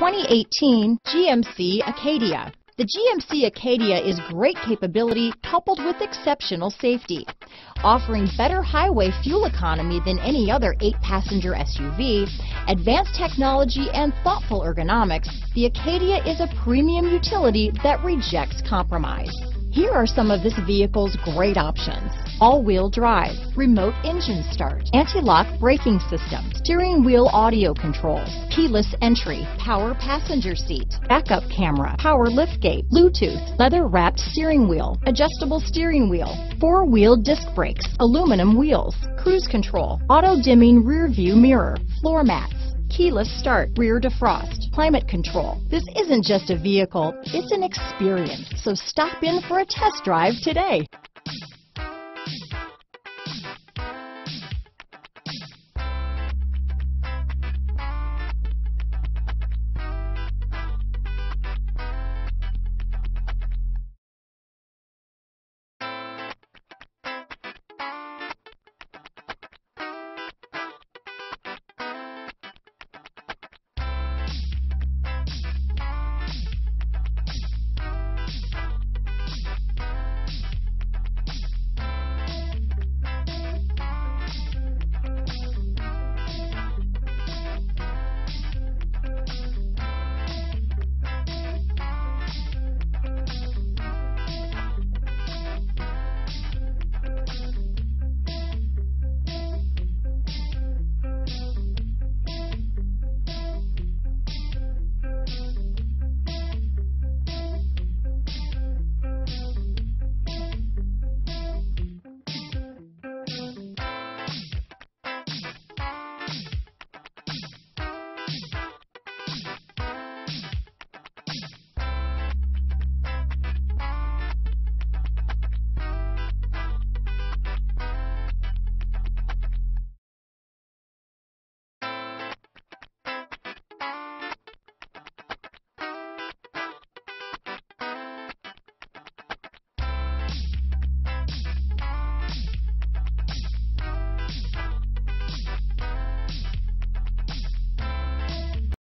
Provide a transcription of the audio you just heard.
2018 GMC Acadia. The GMC Acadia is great capability coupled with exceptional safety. Offering better highway fuel economy than any other eight-passenger SUV, advanced technology and thoughtful ergonomics, the Acadia is a premium utility that rejects compromise. Here are some of this vehicle's great options. All-wheel drive, remote engine start, anti-lock braking system, steering wheel audio controls, keyless entry, power passenger seat, backup camera, power liftgate, Bluetooth, leather wrapped steering wheel, adjustable steering wheel, four-wheel disc brakes, aluminum wheels, cruise control, auto dimming rear view mirror, floor mats, keyless start, rear defrost, climate control. This isn't just a vehicle, it's an experience. So stop in for a test drive today.